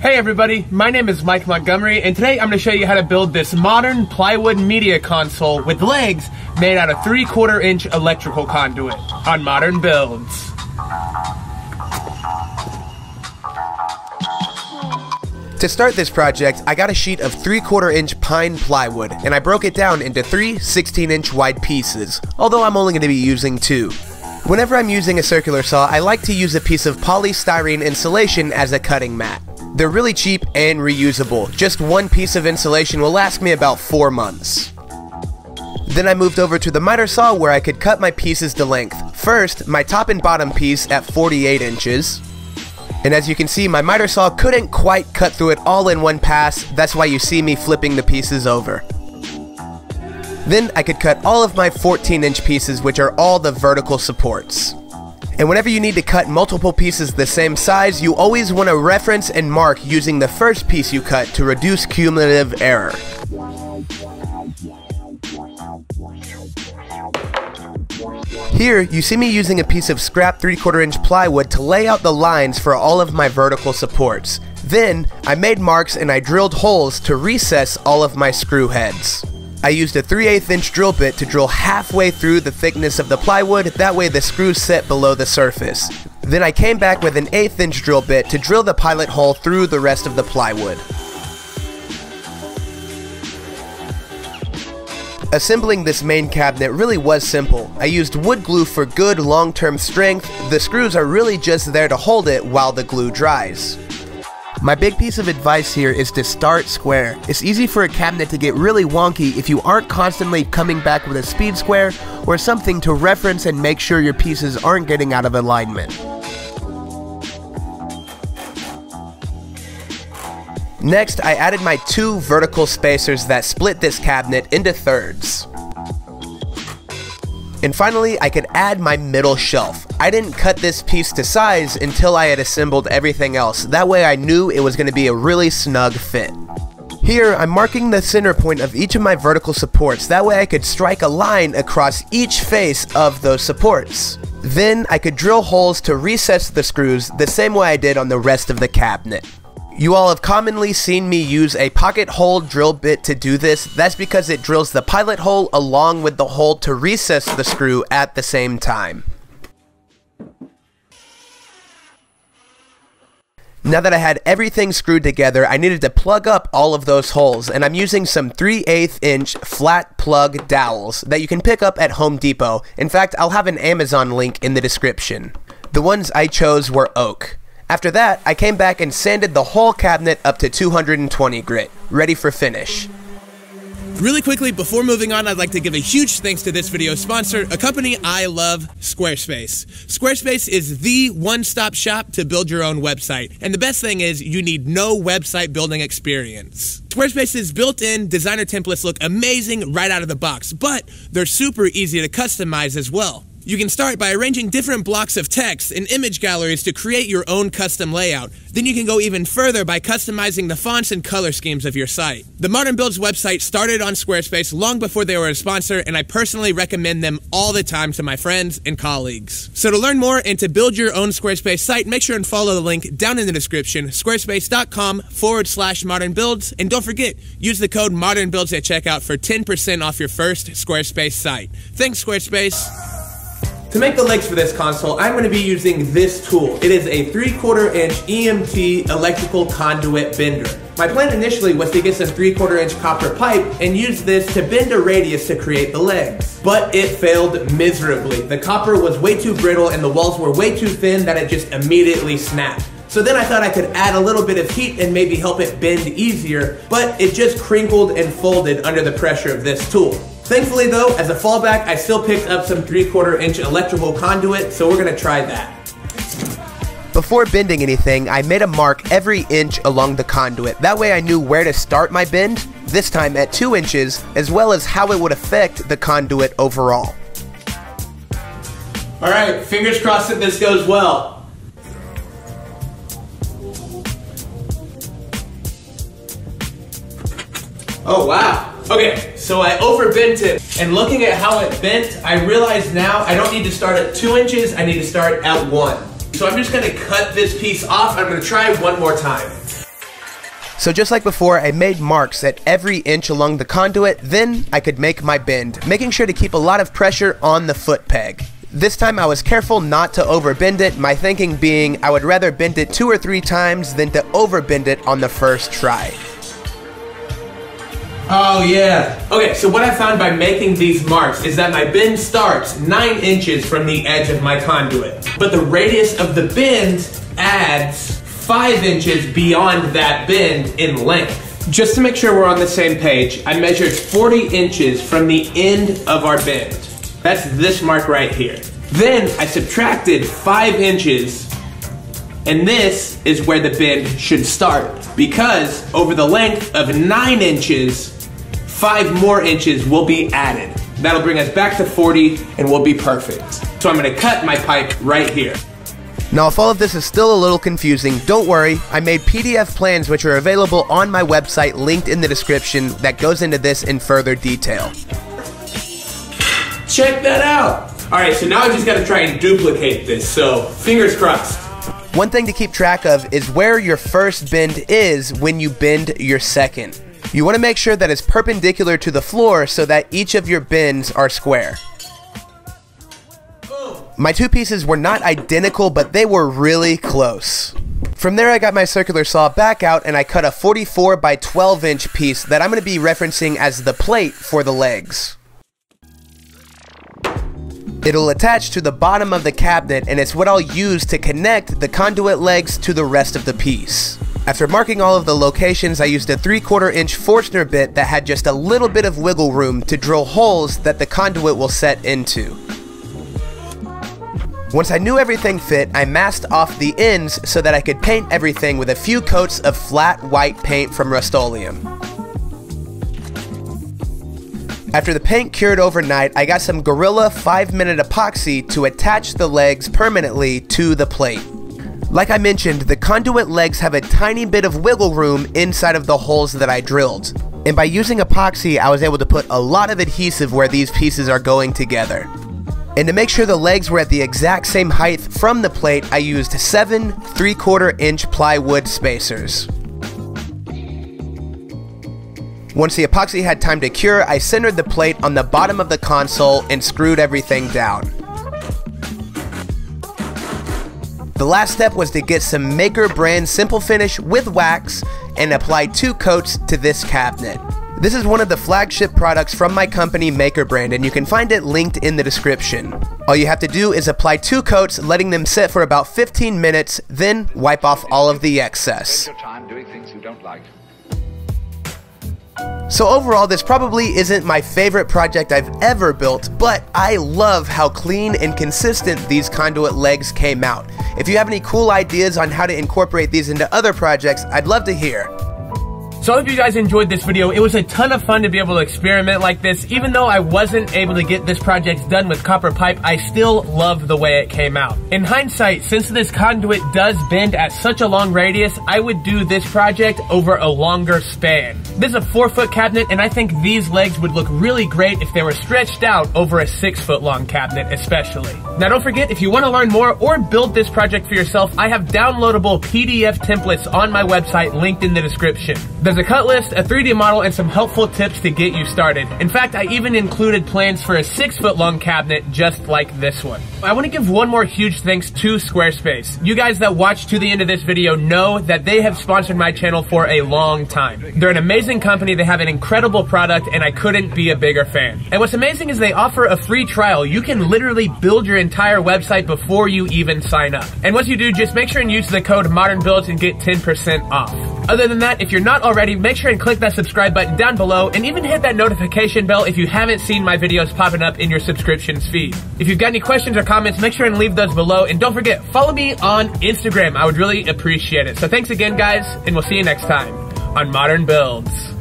Hey everybody, my name is Mike Montgomery, and today I'm going to show you how to build this modern plywood media console with legs made out of 3 quarter inch electrical conduit on Modern Builds. To start this project, I got a sheet of 3 quarter inch pine plywood, and I broke it down into three 16 inch wide pieces, although I'm only going to be using two. Whenever I'm using a circular saw, I like to use a piece of polystyrene insulation as a cutting mat. They're really cheap and reusable. Just one piece of insulation will last me about 4 months. Then I moved over to the miter saw where I could cut my pieces to length. First, my top and bottom piece at 48 inches. And as you can see, my miter saw couldn't quite cut through it all in one pass, that's why you see me flipping the pieces over. Then I could cut all of my 14 inch pieces which are all the vertical supports. And whenever you need to cut multiple pieces the same size, you always want to reference and mark using the first piece you cut to reduce cumulative error. Here, you see me using a piece of scrap 3 quarter inch plywood to lay out the lines for all of my vertical supports. Then, I made marks and I drilled holes to recess all of my screw heads. I used a 3 8 inch drill bit to drill halfway through the thickness of the plywood, that way the screws sit below the surface. Then I came back with an 8 inch drill bit to drill the pilot hole through the rest of the plywood. Assembling this main cabinet really was simple. I used wood glue for good long-term strength, the screws are really just there to hold it while the glue dries. My big piece of advice here is to start square. It's easy for a cabinet to get really wonky if you aren't constantly coming back with a speed square or something to reference and make sure your pieces aren't getting out of alignment. Next, I added my two vertical spacers that split this cabinet into thirds. And finally, I could add my middle shelf. I didn't cut this piece to size until I had assembled everything else. That way I knew it was going to be a really snug fit. Here, I'm marking the center point of each of my vertical supports. That way I could strike a line across each face of those supports. Then I could drill holes to recess the screws the same way I did on the rest of the cabinet. You all have commonly seen me use a pocket hole drill bit to do this. That's because it drills the pilot hole along with the hole to recess the screw at the same time. Now that I had everything screwed together, I needed to plug up all of those holes, and I'm using some 3 8 inch flat plug dowels that you can pick up at Home Depot. In fact, I'll have an Amazon link in the description. The ones I chose were oak. After that, I came back and sanded the whole cabinet up to 220 grit, ready for finish. Really quickly, before moving on, I'd like to give a huge thanks to this video sponsor, a company I love, Squarespace. Squarespace is the one-stop shop to build your own website. And the best thing is you need no website building experience. Squarespace's built-in designer templates look amazing right out of the box, but they're super easy to customize as well. You can start by arranging different blocks of text in image galleries to create your own custom layout. Then you can go even further by customizing the fonts and color schemes of your site. The Modern Builds website started on Squarespace long before they were a sponsor, and I personally recommend them all the time to my friends and colleagues. So to learn more and to build your own Squarespace site, make sure and follow the link down in the description, squarespace.com forward slash modern builds. And don't forget, use the code modern builds at checkout for 10% off your first Squarespace site. Thanks, Squarespace. To make the legs for this console, I'm going to be using this tool. It is a 3 quarter inch EMT electrical conduit bender. My plan initially was to get some 3 quarter inch copper pipe and use this to bend a radius to create the legs. But it failed miserably. The copper was way too brittle and the walls were way too thin that it just immediately snapped. So then I thought I could add a little bit of heat and maybe help it bend easier, but it just crinkled and folded under the pressure of this tool. Thankfully though, as a fallback, I still picked up some 3 quarter inch electrical conduit, so we're gonna try that. Before bending anything, I made a mark every inch along the conduit. That way I knew where to start my bend, this time at 2 inches, as well as how it would affect the conduit overall. Alright, fingers crossed that this goes well. Oh wow. Okay, so I overbent it, and looking at how it bent, I realize now I don't need to start at two inches, I need to start at one. So I'm just gonna cut this piece off, I'm gonna try one more time. So just like before, I made marks at every inch along the conduit, then I could make my bend, making sure to keep a lot of pressure on the foot peg. This time I was careful not to overbend it, my thinking being I would rather bend it two or three times than to overbend it on the first try. Oh yeah. Okay, so what I found by making these marks is that my bend starts 9 inches from the edge of my conduit. But the radius of the bend adds 5 inches beyond that bend in length. Just to make sure we're on the same page, I measured 40 inches from the end of our bend. That's this mark right here. Then I subtracted 5 inches and this is where the bend should start because over the length of 9 inches, five more inches will be added. That'll bring us back to 40 and we'll be perfect. So I'm gonna cut my pipe right here. Now, if all of this is still a little confusing, don't worry. I made PDF plans which are available on my website, linked in the description, that goes into this in further detail. Check that out. All right, so now I just gotta try and duplicate this, so fingers crossed. One thing to keep track of is where your first bend is when you bend your second. You want to make sure that it's perpendicular to the floor so that each of your bins are square. My two pieces were not identical, but they were really close. From there I got my circular saw back out and I cut a 44 by 12 inch piece that I'm going to be referencing as the plate for the legs. It'll attach to the bottom of the cabinet and it's what I'll use to connect the conduit legs to the rest of the piece. After marking all of the locations, I used a 3 quarter inch Forstner bit that had just a little bit of wiggle room to drill holes that the conduit will set into. Once I knew everything fit, I masked off the ends so that I could paint everything with a few coats of flat white paint from Rust-Oleum. After the paint cured overnight, I got some Gorilla 5 minute epoxy to attach the legs permanently to the plate. Like I mentioned, the conduit legs have a tiny bit of wiggle room inside of the holes that I drilled. And by using epoxy, I was able to put a lot of adhesive where these pieces are going together. And to make sure the legs were at the exact same height from the plate, I used seven 3 quarter inch plywood spacers. Once the epoxy had time to cure, I centered the plate on the bottom of the console and screwed everything down. The last step was to get some Maker brand Simple Finish with wax and apply two coats to this cabinet. This is one of the flagship products from my company Maker brand and you can find it linked in the description. All you have to do is apply two coats, letting them sit for about 15 minutes, then wipe off all of the excess. So overall, this probably isn't my favorite project I've ever built, but I love how clean and consistent these conduit legs came out. If you have any cool ideas on how to incorporate these into other projects, I'd love to hear. So I hope you guys enjoyed this video. It was a ton of fun to be able to experiment like this. Even though I wasn't able to get this project done with copper pipe, I still love the way it came out. In hindsight, since this conduit does bend at such a long radius, I would do this project over a longer span. This is a four foot cabinet and I think these legs would look really great if they were stretched out over a six foot long cabinet especially. Now don't forget, if you want to learn more or build this project for yourself, I have downloadable PDF templates on my website linked in the description. There's there's a cut list, a 3D model, and some helpful tips to get you started. In fact, I even included plans for a six foot long cabinet just like this one. I want to give one more huge thanks to Squarespace. You guys that watched to the end of this video know that they have sponsored my channel for a long time. They're an amazing company, they have an incredible product, and I couldn't be a bigger fan. And what's amazing is they offer a free trial. You can literally build your entire website before you even sign up. And once you do, just make sure and use the code ModernBuilds and get 10% off. Other than that, if you're not already already, make sure and click that subscribe button down below and even hit that notification bell if you haven't seen my videos popping up in your subscriptions feed. If you've got any questions or comments, make sure and leave those below. And don't forget, follow me on Instagram. I would really appreciate it. So thanks again, guys, and we'll see you next time on Modern Builds.